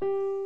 Música